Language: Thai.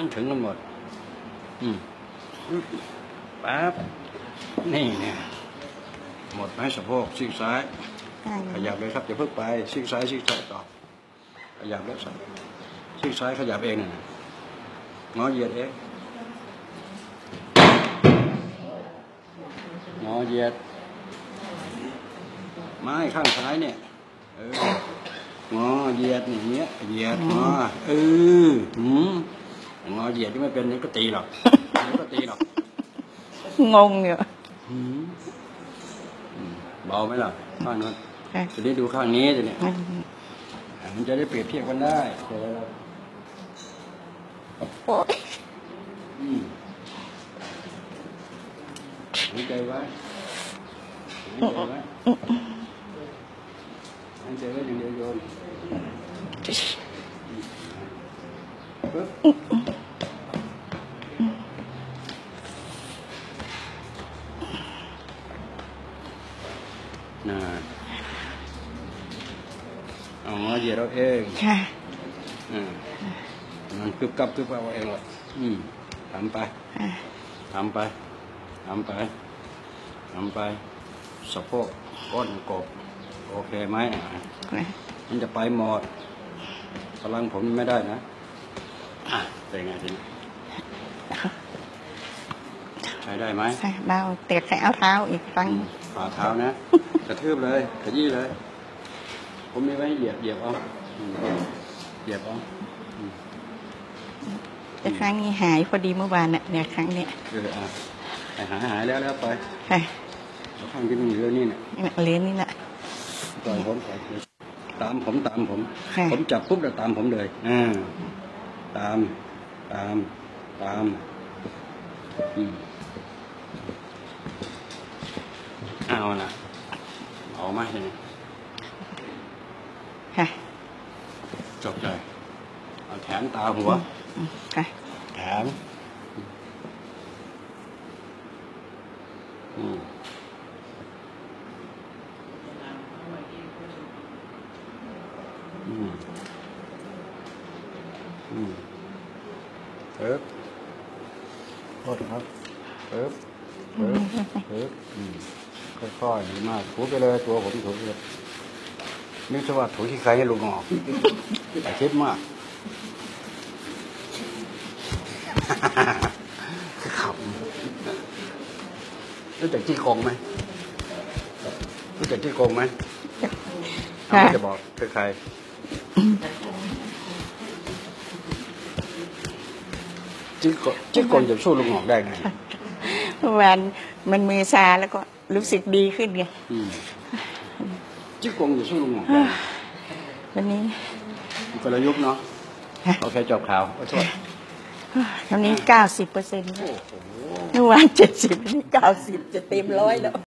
มันถึงกันหมด อืมปั๊บนี่เนี่ยหมดไหมสะโพกซีกซ้ายได้ขยับเลยครับอย่าเพิ่งไปซีกซ้ายซีกซ้ายต่อขยับแล้วซ้ายซีกซ้ายขยับเองนะงอเหยียดเองงอเหยียดไม้ข้างซ้ายเนี่ยเอองอเหยียดอย่างเงี้ยเหยียดงอเออหืม งอเหยียดที่ไม่เป็นนี่ก็ตีหรอกเดี๋ยวก็ตีหรอกงงอยู่หืมอืมเบาไหมล่ะข้างนั้นค่ะทีนี้ดูข้างนี้จะเนี่ยมันมันจะได้เปรียบเทียบกันได้เดี๋ยวเราโอ๊ยอืมหายใจไว้หายใจไว้หายใจไว้อย่างเดียวโยม ปึ๊บน่าเอามาเหยียดเราเองค่ะอืมมันกึบกับกึบเอาเองหรอกอืมทำไปอะทำไปทำไปทำไปสะโพกก้นกบ โอเคไหมอะนะมันจะไปหมดพลังผมไม่ได้นะอะ เป็นไงทีนี้ใช้ได้ไหมใส่เบาเตะแขนเอาเท้าอีกครั้งอืมฝ่าเท้านะกระทืบเลยขยี้เลย ผมมีไว้เหยียบเหยียบเอาอืมเหยียบเอาแต่ครั้งนี้หายพอดีเมื่อวานน่ะเนี่ยครั้งเนี้ยเอออะไปหายหายแล้วแล้วไปค่ะเอาข้างที่มันเหลือนี่เนี่ยนี่น่ะเหรียญนี่แหละปล่อยผมปล่อยผมตามผมตามผมค่ะผมจับปุ๊บแล้วตามผมเลยอ่าตาม ตามตามอืมเอานะเอามาทีนี้ค่ะจบเลยเอาแขนตาหัวอืมค่ะแขนอืมอืมอืม เอ๊บโทษครับเอ๊บเอ๊บเอ๊บอืมค่อยๆดีมากถูไปเลยตัวผมถูไปเลยนึกซะว่าถูที่ใครให้ลุงออกแต่คิดมากขำรู้จักจี้โกงไหมรู้จักจี้โกงไหมค่ะเขาจะบอกคือใคร จี้โกงจี้โกงจะสู้ลุงหอกได้ไงเมื่อวานมันมือชาแล้วก็รู้สึกดีขึ้นไงอืมจี้โกงจะสู้ลุงหอกได้ไงวันนี้กลยุทธ์เนาะค่ะโอเคจบข่าวขอโทษคราวนี้เก้าสิบเปอร์เซ็นต์โอ้โหเมื่อวานเจ็ดสิบนี่เก้าสิบจะเต็มร้อยแล้ว